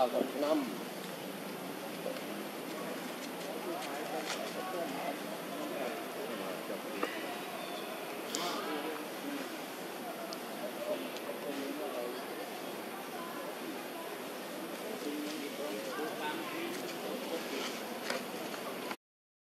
ข้าวกับน้ำ